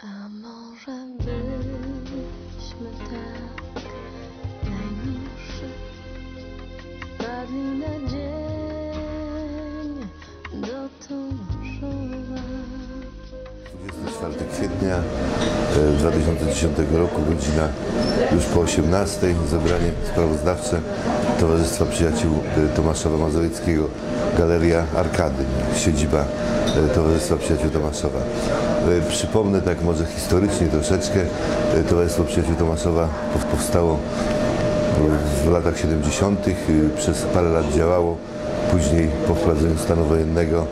A może byśmy tak najmilszy wpadli na dzień do Tomaszowa. 24 kwietnia e, 2010 roku, godzina już po 18, zebranie sprawozdawcze Towarzystwa Przyjaciół e, Tomaszowa Mazowieckiego, Galeria Arkady, siedziba e, Towarzystwa Przyjaciół Tomaszowa. E, Przypomnę tak może historycznie troszeczkę, e, Towarzystwo Przyjaciół Tomaszowa pow- powstało w latach 70. y, przez parę lat działało. Później po wprowadzeniu stanu wojennego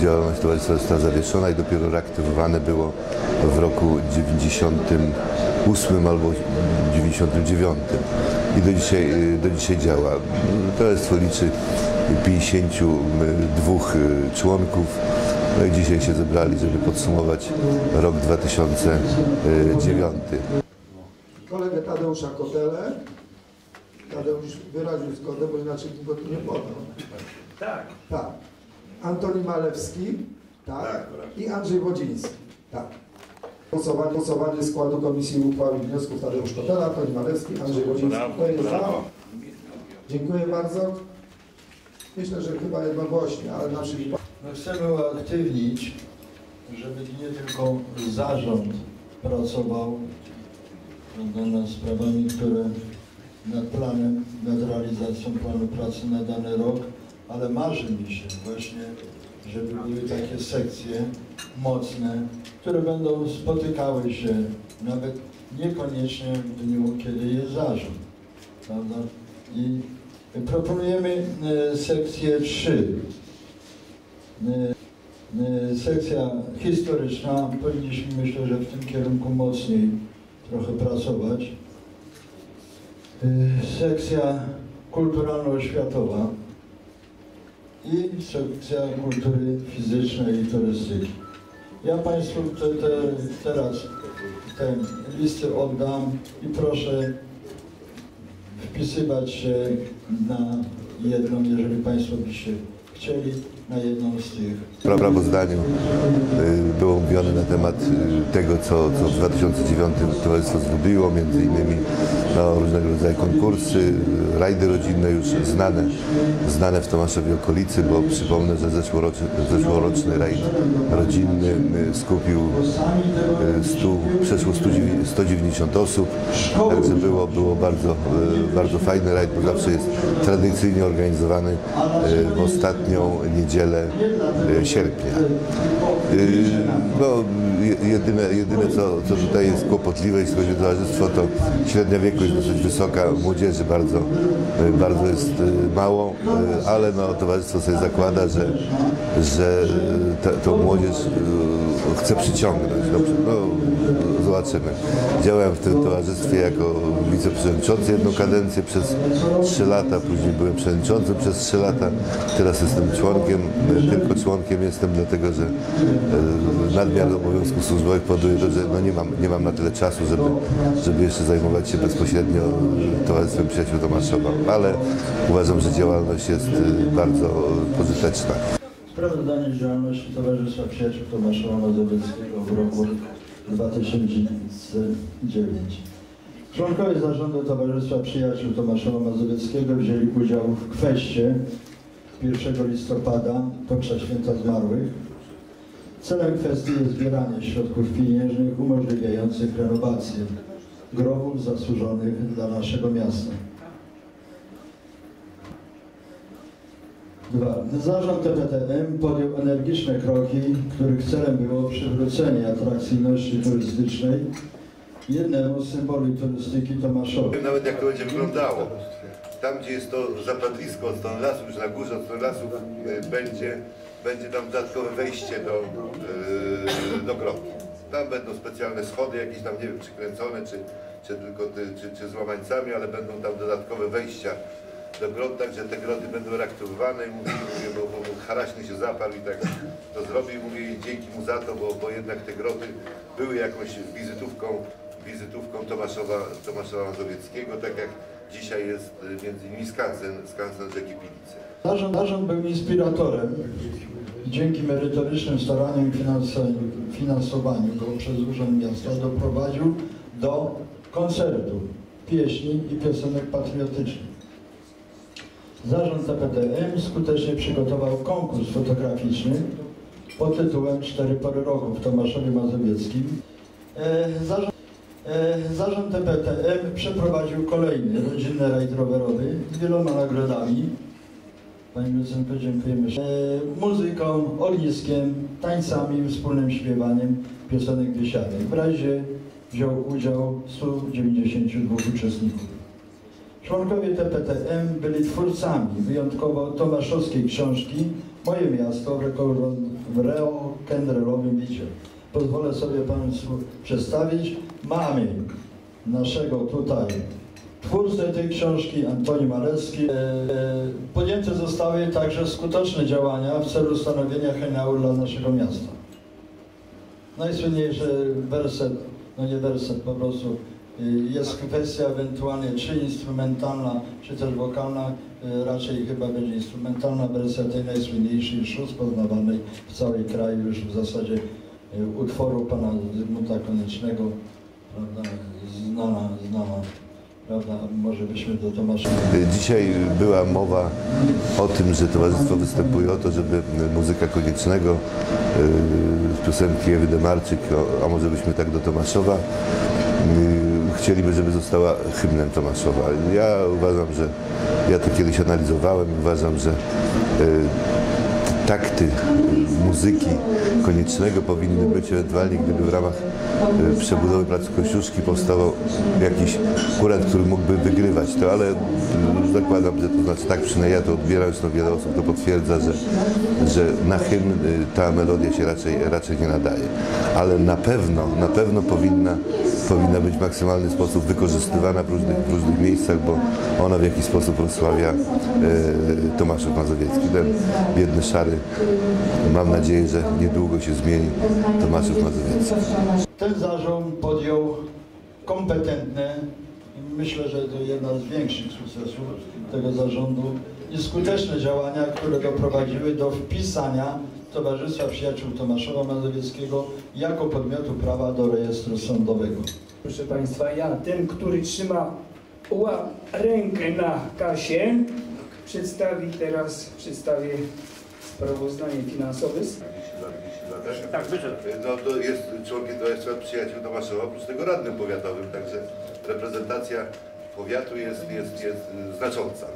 działalność towarzystwa została zawieszona i dopiero reaktywowane było w roku 98 albo 99. I do dzisiaj, y, do dzisiaj działa. Towarzystwo liczy 52 y, członków. No i dzisiaj się zebrali, żeby podsumować rok 2009. kolegę Tadeusza Kotelę. Tadeusz wyraził zgodę, bo inaczej bym go tu nie podał. Tak. Tak. Antoni Malewski. Tak. I Andrzej Wodziński. Tak. Głosowanie, głosowanie składu Komisji Uchwały i Wniosków Tadeusz Kotela, Antoni Malewski, Andrzej Wodziński. Kto jest za? Dziękuję bardzo. Myślę, że chyba jednogłośnie, ale na przykład chcemy uaktywnić, żeby nie tylko zarząd pracował nad sprawami, które nad planem, nad realizacją planu pracy na dany rok, ale marzy mi się właśnie, żeby były takie sekcje mocne, które będą spotykały się nawet niekoniecznie w dniu, kiedy jest zarząd. Prawda? I proponujemy e, sekcję 3. E, Sekcja historyczna, powinniśmy myślę, że w tym kierunku mocniej trochę pracować. E, Sekcja kulturalno-oświatowa i sekcja kultury fizycznej i turystyki. Ja Państwu te, te, teraz te listy oddam i proszę wpisywać się na jedną, jeżeli Państwo byście chcieli, na jedną z tych W sprawozdaniu y, było mówione na temat y, tego, co, co w 2009 towarzystwo zrobiło, między innymi no, różnego rodzaju konkursy, y, rajdy rodzinne już znane, znane w Tomaszowie okolicy, bo przypomnę, że zeszłoroczny, zeszłoroczny rajd rodzinny skupił y, 100, przeszło 100, 190 osób, także było, było bardzo, bardzo fajny rajd, bo zawsze jest tradycyjnie organizowany w ostatnią niedzielę y, sierpnia. Y, No, je- jedyne, jedyne co, co tutaj jest kłopotliwe, jeśli chodzi o towarzystwo, to średnia wieku jest dosyć wysoka, młodzieży bardzo, y, bardzo jest mało, ale no, towarzystwo sobie zakłada, że, że tą młodzież chce przyciągnąć. Dobrze, no, zobaczymy. Działałem w tym towarzystwie jako wiceprzewodniczący jedną kadencję przez 3 lata, później byłem przewodniczącym przez 3 lata, teraz jestem członkiem, tylko członkiem jestem, dlatego że y, nadmiar obowiązków służbowych powoduje to, że no nie, mam, nie mam na tyle czasu, żeby, żeby jeszcze zajmować się bezpośrednio Towarzystwem Przyjaciół Tomaszowa, ale uważam, że działalność jest y, bardzo pożyteczna. Sprawozdanie z działalności Towarzystwa Przyjaciół Tomaszowa Mazowieckiego w roku 2009. Członkowie zarządu Towarzystwa Przyjaciół Tomaszowa Mazowieckiego wzięli udział w kweście 1 listopada podczas Święta Zmarłych. Celem kwestii jest zbieranie środków pieniężnych umożliwiających renowację grobów zasłużonych dla naszego miasta. Dwa. Zarząd TPTM podjął energiczne kroki, których celem było przywrócenie atrakcyjności turystycznej jednemu z symboli turystyki Tomaszowa. Nawet jak to będzie wyglądało. Tam, gdzie jest to zapadlisko od strony lasu, już na górze od strony lasów, y, będzie, będzie tam dodatkowe wejście do, y, do grotu. Tam będą specjalne schody, jakieś tam, nie wiem, przykręcone, czy, czy tylko ty, czy, czy z łamańcami, ale będą tam dodatkowe wejścia do grot, także te groty będą reaktywowane i mówię, mówię bo, bo haraśny się zaparł i tak to zrobił, mówię dzięki mu za to, bo, bo jednak te groty były jakąś wizytówką, wizytówką Tomaszowa, Tomaszowa Mazowieckiego, tak jak dzisiaj jest y, między innymi skansen, skansen rzeki Pilice. Zarząd, zarząd był inspiratorem dzięki merytorycznym staraniom i finansowaniu go przez Urząd Miasta doprowadził do koncertu pieśni i piosenek patriotycznych. Zarząd TPTM skutecznie przygotował konkurs fotograficzny pod tytułem Cztery pory roku w Tomaszowie Mazowieckim. E, Zarząd, zarząd TPTM przeprowadził kolejny rodzinny rajd rowerowy z wieloma nagrodami. Pani Lucynko, dziękujemy. E, muzyką, ogniskiem, tańcami wspólnym śpiewaniem piosenek wiesianych. W razie wziął udział 192 uczestników. Członkowie TPTM byli twórcami wyjątkowo tomaszowskiej książki Moje miasto w rock'n'rollowym bicie. Pozwolę sobie Państwu przedstawić. Mamy naszego tutaj twórcę tej książki, Antoni Malecki. E, e, podjęte zostały także skuteczne działania w celu stanowienia hymnu dla naszego miasta. Najsłynniejszy werset, no nie werset, po prostu y, jest kwestia ewentualnie czy instrumentalna, czy też wokalna, raczej chyba będzie instrumentalna wersja tej najsłynniejszej, już rozpoznawanej w całej kraju już w zasadzie utworu pana Zygmunta Koniecznego, prawda, znana, znana, prawda, może byśmy do Tomasza... Dzisiaj była mowa o tym, że towarzystwo występuje o to, żeby muzyka koniecznego z piosenki Ewy Demarczyk, a może byśmy tak do Tomaszowa, yy, chcieliby, żeby została hymnem Tomaszowa. Ja uważam, że ja to kiedyś analizowałem, uważam, że takty muzyki koniecznego powinny być ewentualnie, gdyby w ramach y, przebudowy Placu Kościuszki powstawał jakiś kurant, który mógłby wygrywać to, ale y, zakładam, że to znaczy tak przynajmniej ja to odbieram, zresztą wiele osób to potwierdza, że, że na hymn y, ta melodia się raczej, raczej nie nadaje. Ale na pewno, na pewno powinna, powinna być w maksymalny sposób wykorzystywana w różnych, w różnych miejscach, bo ona w jakiś sposób rozsławia e, Tomaszów Mazowiecki. Ten biedny szary, mam nadzieję, że niedługo się zmieni Tomaszów Mazowiecki. Ten zarząd podjął kompetentne, myślę, że to jedna z większych sukcesów tego zarządu i skuteczne działania, które doprowadziły do wpisania Towarzystwa Przyjaciół Tomaszowa Mazowieckiego jako podmiotu prawa do rejestru sądowego. Proszę Państwa, ja, ten, który trzyma rękę na kasie, przedstawi teraz, przedstawię sprawozdanie finansowe. Tak, wyszedł. No to jest członkiem Towarzystwa Przyjaciół Tomaszowa, oprócz tego radnym powiatowym, także reprezentacja powiatu jest, jest, jest znacząca.